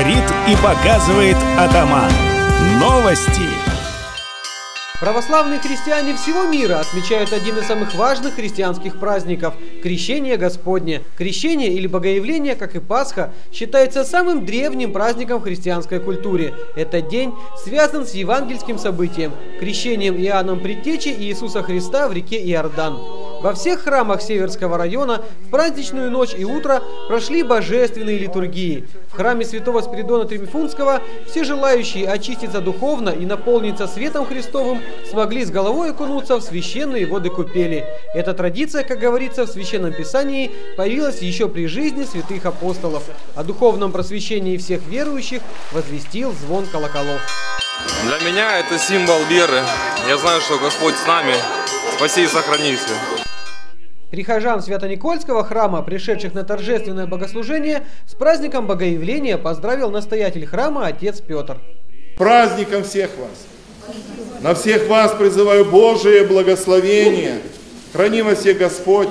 Говорит и показывает атаман. Новости. Православные христиане всего мира отмечают один из самых важных христианских праздников – Крещение Господне. Крещение или Богоявление, как и Пасха, считается самым древним праздником в христианской культуре. Этот день связан с евангельским событием – крещением Иоанном Предтечи Иисуса Христа в реке Иордан. Во всех храмах Северского района в праздничную ночь и утро прошли божественные литургии. В храме святого Спиридона Тремифунского все желающие очиститься духовно и наполниться светом Христовым смогли с головой окунуться в священные воды купели. Эта традиция, как говорится в Священном Писании, появилась еще при жизни святых апостолов. О духовном просвещении всех верующих возвестил звон колоколов. Для меня это символ веры. Я знаю, что Господь с нами. Спаси и сохраните. Прихожан Свято-Никольского храма, пришедших на торжественное богослужение, с праздником Богоявления поздравил настоятель храма отец Петр. Праздником всех вас! На всех вас призываю Божие благословение. Храни вас всех Господь,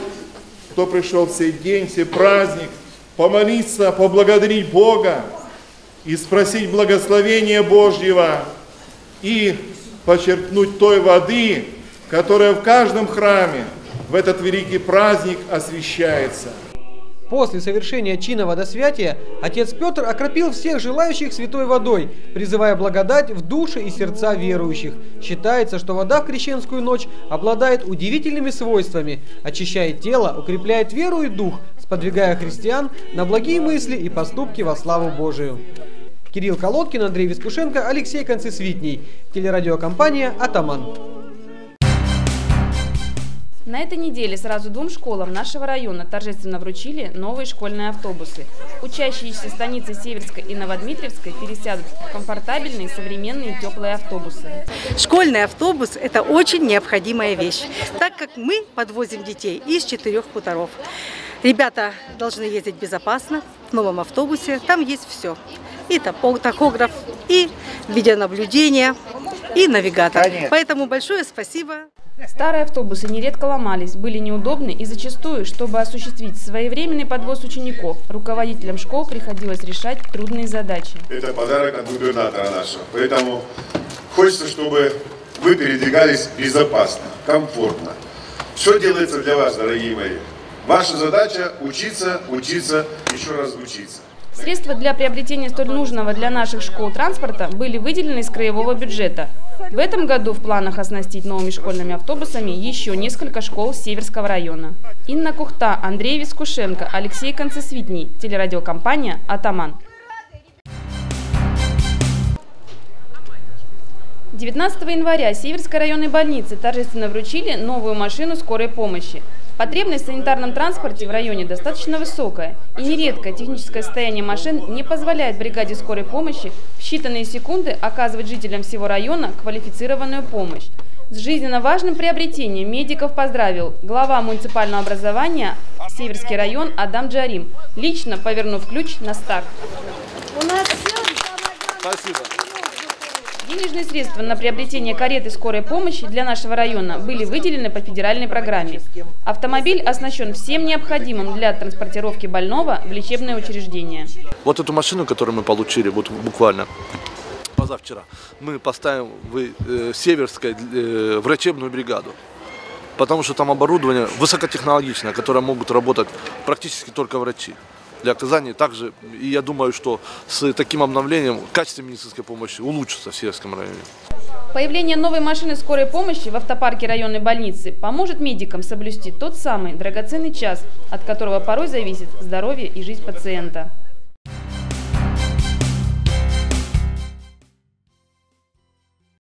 кто пришел в сей день, в сей праздник, помолиться, поблагодарить Бога и спросить благословения Божьего и почерпнуть той воды, которая в каждом храме в этот великий праздник освящается. После совершения чина водосвятия отец Петр окропил всех желающих святой водой, призывая благодать в души и сердца верующих. Считается, что вода в крещенскую ночь обладает удивительными свойствами, очищает тело, укрепляет веру и дух, сподвигая христиан на благие мысли и поступки во славу Божию. Кирилл Колодкин, Андрей Вискушенко, Алексей Концесвитний. Телерадиокомпания «Атаман». На этой неделе сразу двум школам нашего района торжественно вручили новые школьные автобусы. Учащиеся станицы Северской и Новодмитриевской пересядут в комфортабельные, современные теплые автобусы. Школьный автобус – это очень необходимая вещь, так как мы подвозим детей из четырех хуторов. Ребята должны ездить безопасно в новом автобусе, там есть все. И тахограф, и видеонаблюдение, и навигатор. Поэтому большое спасибо. Старые автобусы нередко ломались, были неудобны и зачастую, чтобы осуществить своевременный подвоз учеников, руководителям школ приходилось решать трудные задачи. Это подарок от губернатора нашего. Поэтому хочется, чтобы вы передвигались безопасно, комфортно. Все делается для вас, дорогие мои. Ваша задача учиться, учиться, еще раз учиться. Средства для приобретения столь нужного для наших школ транспорта были выделены из краевого бюджета. В этом году в планах оснастить новыми школьными автобусами еще несколько школ Северского района. Инна Кухта, Андрей Вискушенко, Алексей Концесвитний. Телерадиокомпания «Атаман». 19 января Северской районной больнице торжественно вручили новую машину скорой помощи. Потребность в санитарном транспорте в районе достаточно высокая, и нередко техническое состояние машин не позволяет бригаде скорой помощи в считанные секунды оказывать жителям всего района квалифицированную помощь. С жизненно важным приобретением медиков поздравил глава муниципального образования Северский район Адам Джарим, лично повернув ключ на старт. У нас все. Спасибо. Денежные средства на приобретение кареты скорой помощи для нашего района были выделены по федеральной программе. Автомобиль оснащен всем необходимым для транспортировки больного в лечебное учреждение. Вот эту машину, которую мы получили, вот буквально позавчера, мы поставим в э, Северской э, врачебную бригаду. Потому что там оборудование высокотехнологичное, которое могут работать практически только врачи для оказания. Также, и я думаю, что с таким обновлением качество медицинской помощи улучшится в Северском районе. Появление новой машины скорой помощи в автопарке районной больницы поможет медикам соблюсти тот самый драгоценный час, от которого порой зависит здоровье и жизнь пациента.